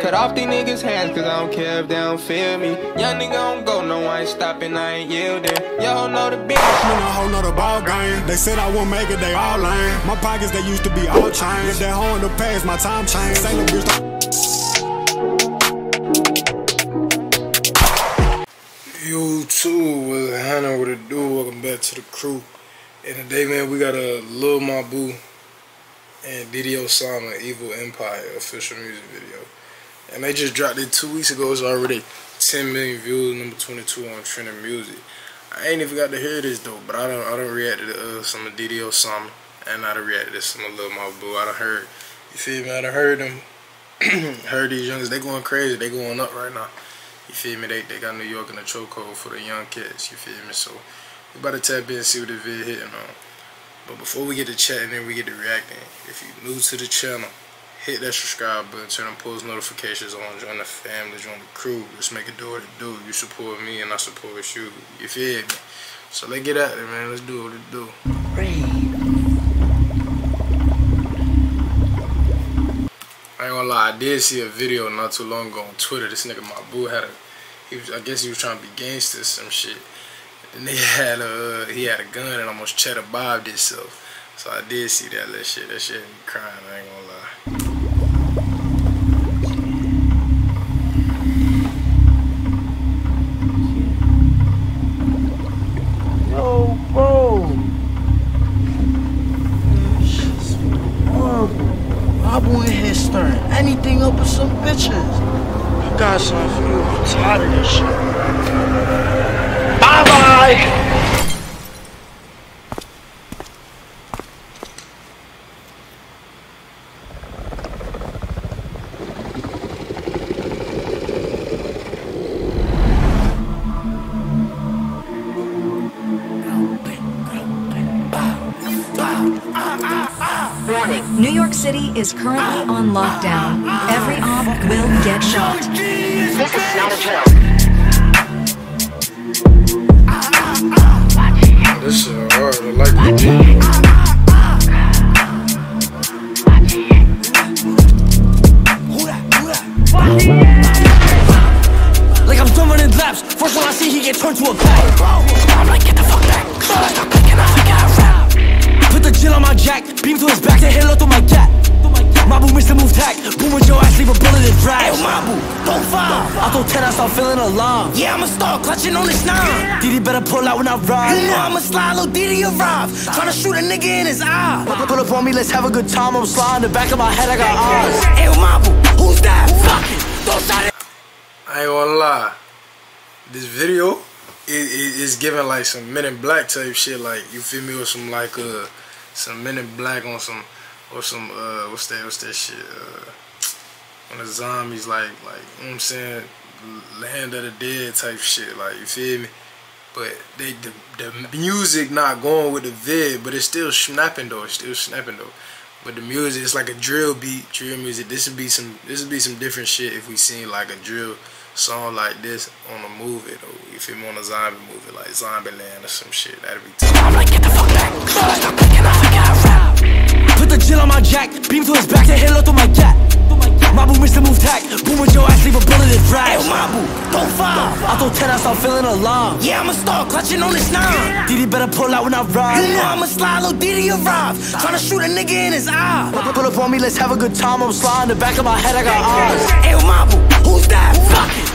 Cut off these niggas' hands, cause I don't care if they don't feel me. Young nigga don't go, no, I ain't stopping, I ain't yielding. Y'all know the bitch. I'm in a whole nother ball game. They said I won't make it, they all lame. My pockets, they used to be all changed. That hoe in the past, my time changed. Say little bitch. YouTube with Hannah with a do. Welcome back to the crew. And today, man, we got a Lil Mabu and DD Osama Evil Empire official music video. And they just dropped it two weeks ago. It's already 10 million views, number 22 on trending music. I ain't even got to hear this though, but I don't I don't react to uh, some of DD Osama and I don't react to some of Lil Mabu. I done heard, you feel me? I done heard them, heard these youngers. They going crazy. They going up right now. You feel me? They, they got New York in the chokehold for the young kids. You feel me? So we about to tap in and see what the vid hitting on. But before we get to chatting and then we get to reacting, if you're new to the channel, hit that subscribe button, turn on post notifications on, join the family, join the crew. Let's make it do what it do. You support me and I support you. You feel me? So let's get at it, man. Let's do what it do. I ain't gonna lie, I did see a video not too long ago on Twitter. This nigga my boo, had a, he was, I guess he was trying to be gangster some shit. And they had a, uh, he had a gun and almost cheddar bobbed himself. So I did see that little shit. That shit crying. I ain't gonna lie. Got something for you. I'm tired of this shit. Bye bye. Warning. New York City is currently on lockdown. Every op will get shot. This is not a drill. This shit hard. I like the beat. Like I'm done running laps. First one I see, he get turned to a. I'm like, get the fuck back. I forget I rap. Put the chill on my jack. Beam to his back, then hit low through my gat. Mabu missed the move tack. Boom with your ass, leave a bullet in drag. Hey, Mabu, don't fall. I throw 10, I start feeling alarm. Yeah, I'ma start clutching on this nine. DD better pull out when I ride. You know I'ma slide, little DD arrive. Tryna shoot a nigga in his eye. Pull up on me, let's have a good time. I'm sliding the back of my head, I got eyes. Hey, Mabu, who's that? Fuck it. Don't shot it. I ain't gonna lie. This video is it, is giving like some Men in Black type shit. Like you feel me, or some like uh some Men in Black on some or some uh what's that what's that shit uh on the zombies like like you know what I'm saying Land of the Dead type shit. Like you feel me. But they the, the music not going with the vid, but it's still snapping though. It's still snapping though. But the music, it's like a drill beat, drill music. This would be some, this would be some different shit if we seen like a drill song like this on a movie though. If you on a zombie movie like Zombieland or some shit, that'd be. Like, get the fuck back. Stop clicking, I the chill on my jack. Beam to his back, then hit low through my gat. Mabu missed the move tack. Boom with your ass, leave a bullet in drag. Hey, Mabu, don't fall. I throw 10, I start feeling alarm. Yeah, I'ma start clutching on this nine. DD better pull out when I ride. You know I'ma slide, little DD arrive. Tryna shoot a nigga in his eye. Pull up on me, let's have a good time. I'm sliding the back of my head, I got eyes. Hey, Mabu, who's that? Fuck it.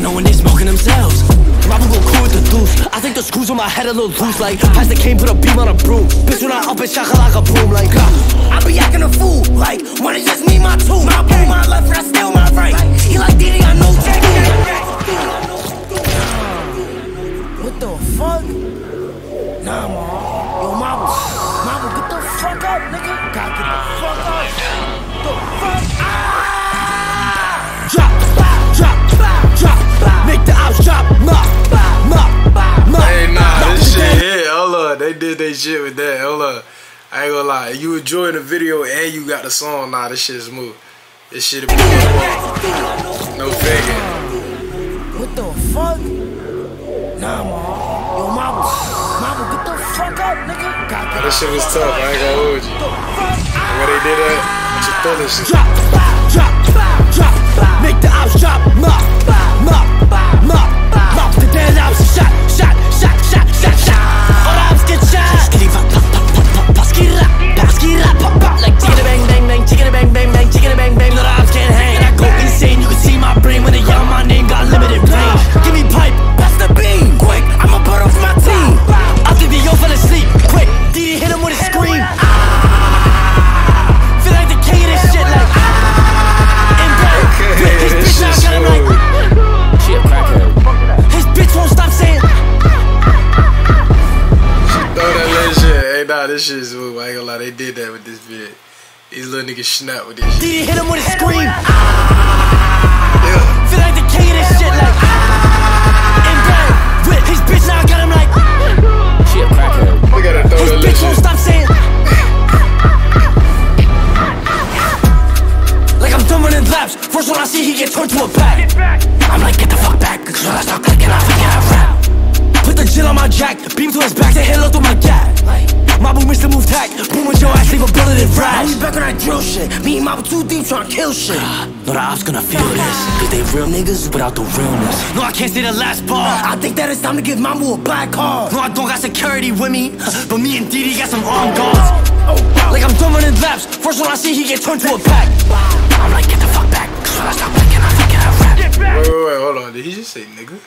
Not knowing they smoking themselves. Robin go cool with the deuce. I think the screws on my head a little loose, like pass the cane, put a beam on a broom. Bitch, when I up it, shaka like a broom, like uh, I be acting a fool, like when it's just me, my two, my boom, my left, I steal my right. He like Diddy, I know Jack. What the fuck? Nah, man. Yo, Mabu. Mabu, get the fuck up, nigga. Did they shit with that. Hold up. I ain't gonna lie. You enjoying the video and you got the song. Nah, this shit is smooth. This shit be no faking. What the fuck? Nah, man. Yo, Mabu. up, nigga. Gotta Nah, that shit was tough. I ain't gonna hold you. And when they did that, she thought that shit. Drop, drop, drop, make the ops drop, mop, mop, mop, mop the dead ops, shot, shot, shot, shot, shot, shot. The ops nah, this shit is smooth. I ain't gonna lie, they did that with this vid. These little niggas snap with this shit. DD hit him with a scream. Yeah. Feel like the king of this shit, like. In bed, with his bitch now I got him like. She a crackhead. We gotta throw boom Mr. Move tack, boom with your ass, leave a bullet in Now rash. we back on that drill shit. Me and Mama too deep tryna kill shit. No, the ops gonna feel this. Cause they real niggas without the realness. No, I can't say the last bar. I think that it's time to give Mama a black card. No, I don't got security with me. But me and DD got some armed guards. Oh, oh, oh. Like I'm done running laps. First one I see, he get turned to a pack. I'm like, get the fuck back. Cause when I start clicking, I forget I rap. Wait, wait, wait, hold on. Did he just say nigga?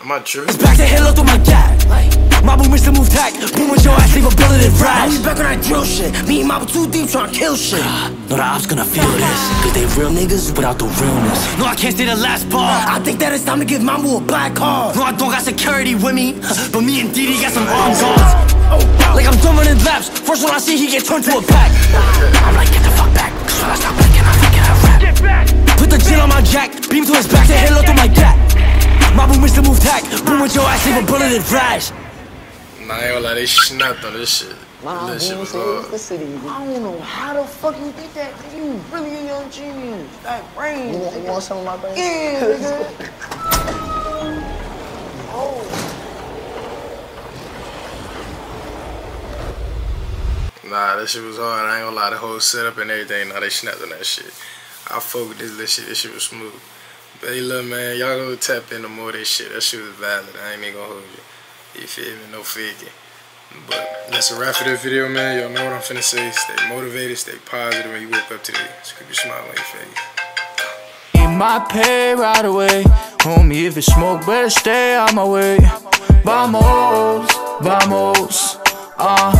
Am I tripping? Back to hello through my gap. My boom Mr. Move tack. Boom with your ass, leave a bullet in Now rash. we back on that drill shit. Me and Mama too deep tryna kill shit. No, the ops gonna feel this. Cause they real niggas without the realness. No, I can't say the last bar. I think that it's time to give Mama a black card. No, I don't got security with me. But me and DD got some armed oh, guards. Oh, oh. Like I'm running laps. First one I see, he get turned to a pack. I'm like, get the fuck back. Cause when I start clicking, I forget I rap. Put the gin on my jack, beam to his back, say hello to my. My boom Mr. Move tack, boom with your ass, leave a bullet in flash. I ain't gonna lie, they this shit. This shit was hard. the. I don't know how the fuck you did that. You really a young genius. That brain. You want, you want some of my brain? Yeah, nigga. Nah, that shit was hard. I ain't gonna lie, the whole setup and everything. Nah, they snapped on that shit. I fuck with this shit. This shit was smooth. But hey, look, man, y'all go tap into more of this shit. That shit was valid. I ain't even gonna hold you. You feel me? No faking. But that's a wrap for this video, man. Y'all know what I'm finna say. Stay motivated, stay positive when you wake up today. So keep your smile on your face. Need my pay right away. Homie, if it's smoke, better stay out my way. Vamos, vamos, uh.